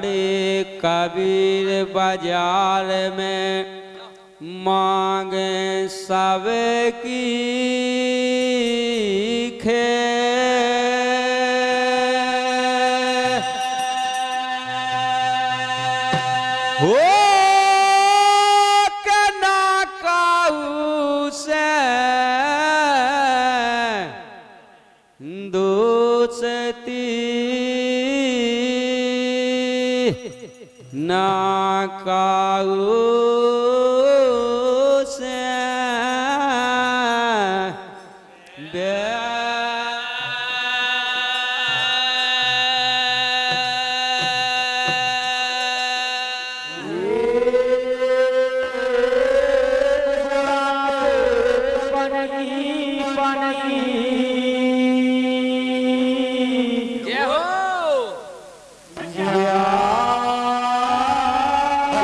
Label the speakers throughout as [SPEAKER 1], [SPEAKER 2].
[SPEAKER 1] बड़े कबीर बाज़ार में मांगे सब की खे हो दोस्ती ना काऊ से जय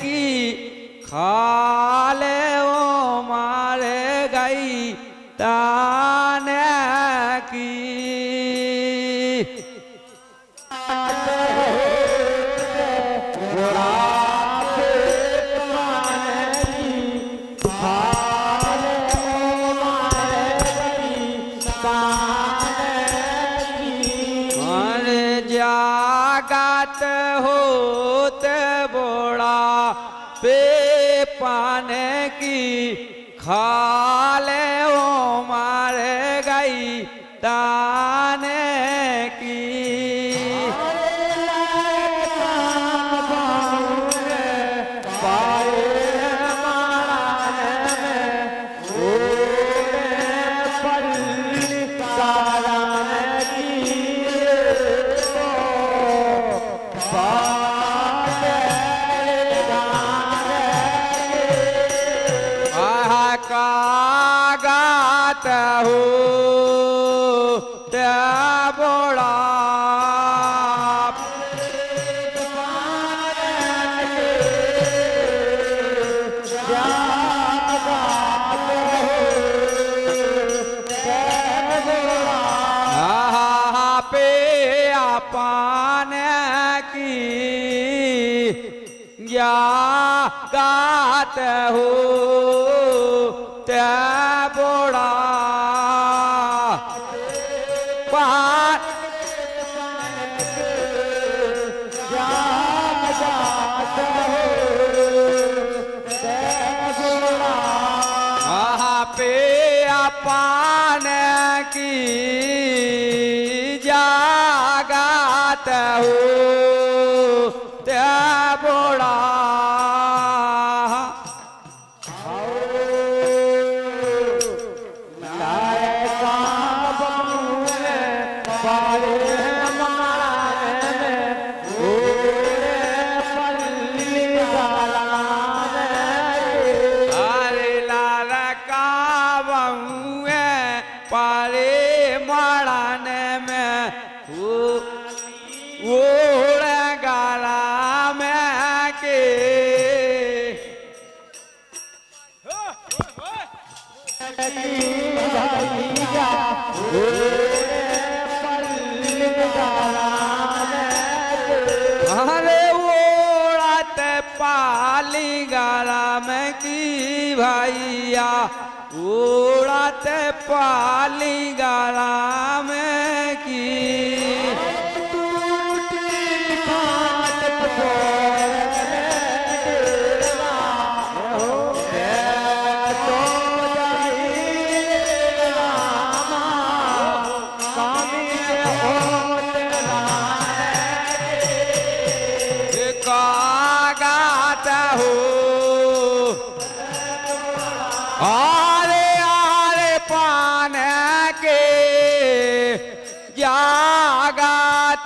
[SPEAKER 1] की खाले ओ मार गई ताने की। जागत होत खाले गात हो ते बोड़ा। आहा पे पान की जागत हो ते बोड़ा। काबुए पारे मड़ान में ओड़ गाला में के। अरे ओड़त पाली गाला में की भैया? ओड़त पाली गाला में।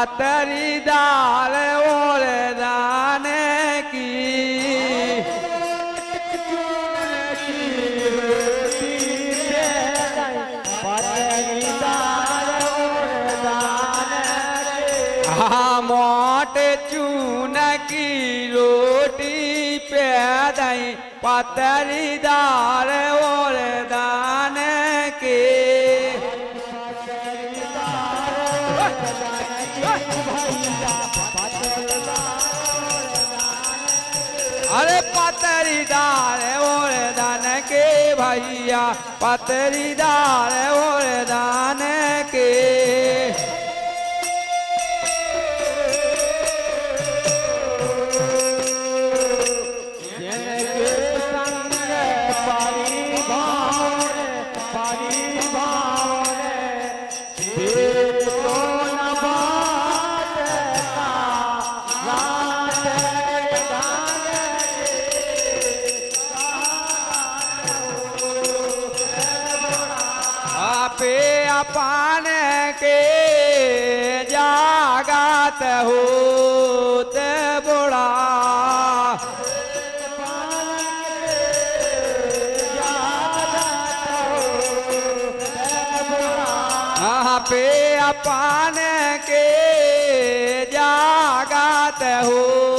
[SPEAKER 1] पतरी दाल और दाने की। मोटे चून की रोटी पतरी दाल और दाने दाल और दान के भैया पतरी दार और दान के। जागत ते बोड़ा पे अपान के जागत होत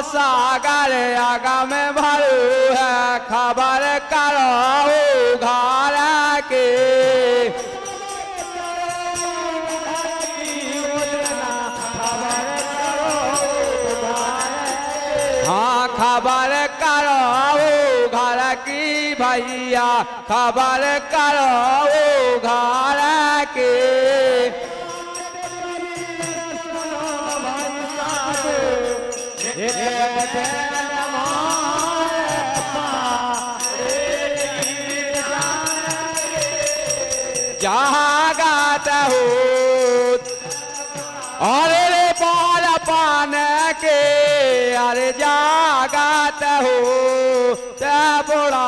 [SPEAKER 1] भोसागर आगम भरू है, खबर करो घर के। हाँ खबर करो घर की भैया, खबर करो घर के। जागत हो अरे रे बाल पान के अरे जागत हो बुढ़ा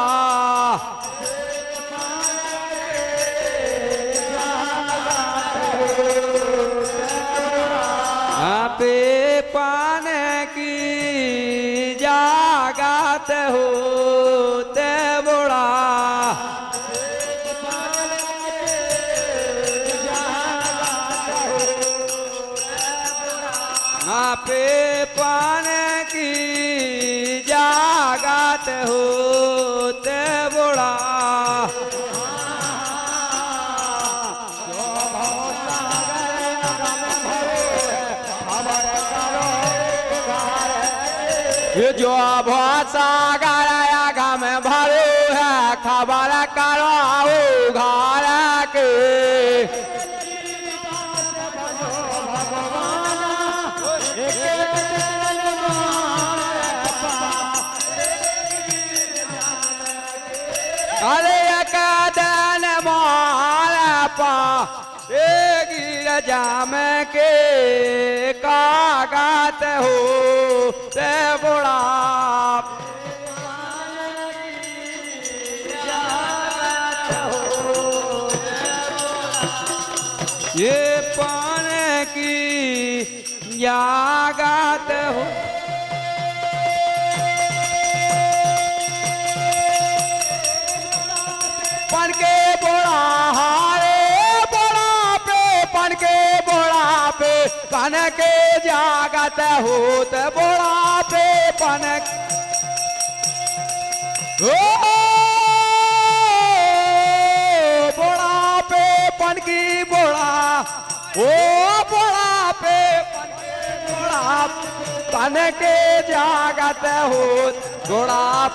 [SPEAKER 1] होते ये जो भाषा गया गम भरो है खबर करो घर के जाम के कागत हो ते बुढ़ा। ये पान की जागत हो। बोड़ा पे कन के जागत होत पे पन ओ! बोड़ा पे पन की बोड़ा ओ बोड़ा पे पन के जागत होत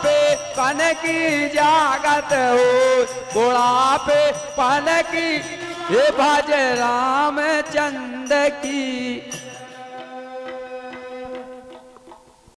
[SPEAKER 1] पे पन की जागत हो घोड़ा पे पन की हे भज राम की